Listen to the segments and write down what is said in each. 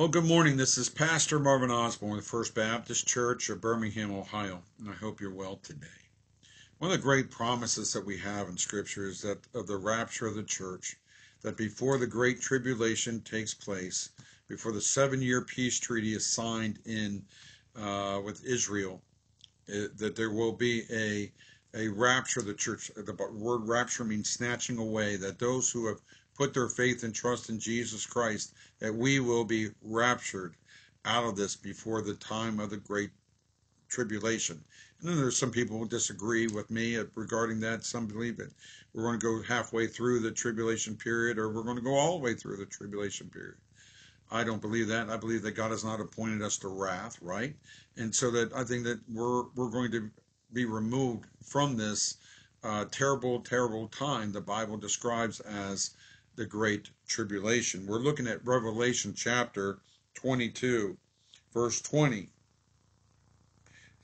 Well, good morning. This is Pastor Marvin Osborne with First Baptist Church of Birmingham, Ohio, and I hope you're well today. One of the great promises that we have in Scripture is that of the rapture of the church, that before the great tribulation takes place, before the seven-year peace treaty is signed in uh, with Israel, it, that there will be a a rapture of the church. The word rapture means snatching away. That those who have put their faith and trust in Jesus Christ, that we will be raptured out of this before the time of the great tribulation. And then there's some people who disagree with me regarding that. Some believe that we're going to go halfway through the tribulation period or we're going to go all the way through the tribulation period. I don't believe that. I believe that God has not appointed us to wrath, right? And so that I think that we're we're going to be removed from this uh, terrible, terrible time the Bible describes as the Great Tribulation. We're looking at Revelation chapter 22, verse 20.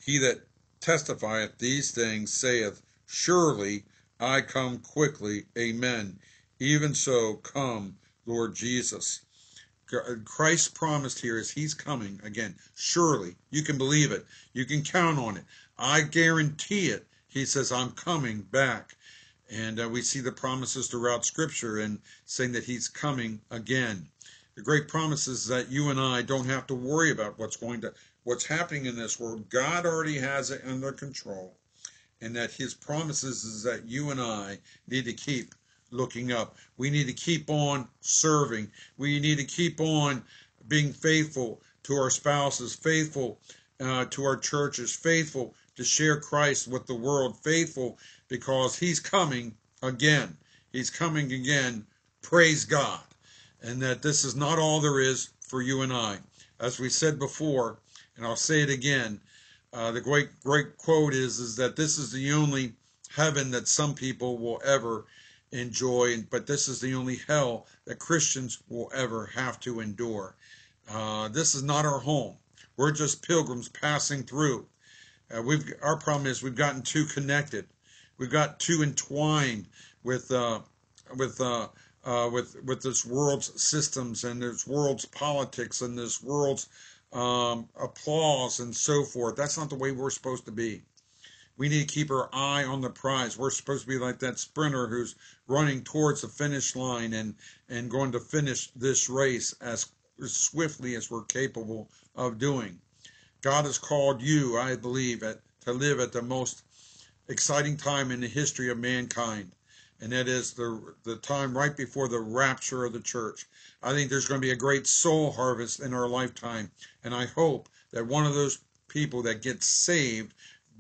He that testifieth these things saith, Surely I come quickly. Amen. Even so, come, Lord Jesus. Christ promised here is he's coming again. Surely. You can believe it. You can count on it. I guarantee it. He says, I'm coming back. And uh, we see the promises throughout Scripture and saying that He's coming again. The great promise is that you and I don't have to worry about what's going to what's happening in this world. God already has it under control, and that His promises is that you and I need to keep looking up. We need to keep on serving. We need to keep on being faithful to our spouses, faithful uh, to our churches, faithful to share Christ with the world, faithful because he's coming again. He's coming again. Praise God. And that this is not all there is for you and I. As we said before, and I'll say it again, uh, the great great quote is is that this is the only heaven that some people will ever enjoy, but this is the only hell that Christians will ever have to endure. Uh, this is not our home. We're just pilgrims passing through. Uh, we've our problem is we've gotten too connected. We've got too entwined with uh, with uh, uh, with with this world's systems and this world's politics and this world's um, applause and so forth. That's not the way we're supposed to be. We need to keep our eye on the prize. We're supposed to be like that sprinter who's running towards the finish line and and going to finish this race as, as swiftly as we're capable of doing. God has called you, I believe, at, to live at the most exciting time in the history of mankind, and that is the the time right before the rapture of the church. I think there's going to be a great soul harvest in our lifetime, and I hope that one of those people that gets saved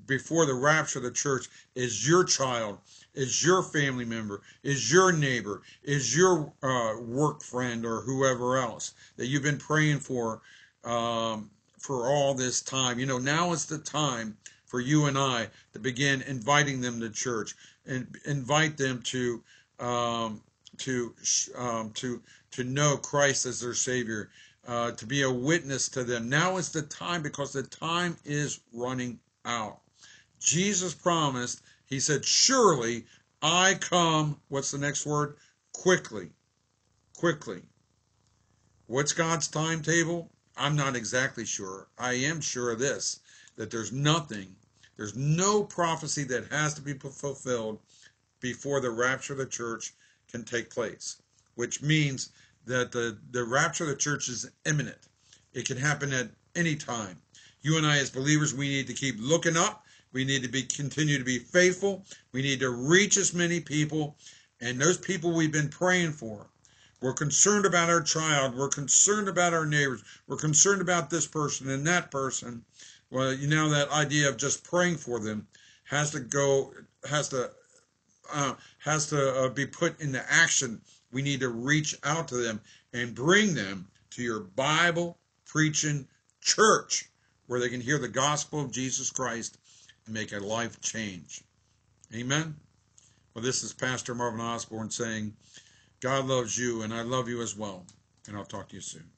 before the rapture of the church is your child, is your family member, is your neighbor, is your uh, work friend, or whoever else that you've been praying for um, for all this time. You know, now is the time for you and I to begin inviting them to church and invite them to um, to um, to to know Christ as their Savior, uh, to be a witness to them. Now is the time because the time is running out. Jesus promised. He said, "Surely I come." What's the next word? Quickly, quickly. What's God's timetable? I'm not exactly sure. I am sure of this that there's nothing, there's no prophecy that has to be fulfilled before the rapture of the church can take place, which means that the, the rapture of the church is imminent. It can happen at any time. You and I, as believers, we need to keep looking up. We need to be continue to be faithful. We need to reach as many people, and those people we've been praying for. We're concerned about our child. We're concerned about our neighbors. We're concerned about this person and that person well, you know that idea of just praying for them has to go, has to, uh, has to uh, be put into action. We need to reach out to them and bring them to your Bible preaching church where they can hear the gospel of Jesus Christ and make a life change. Amen. Well, this is Pastor Marvin Osborne saying, God loves you and I love you as well. And I'll talk to you soon.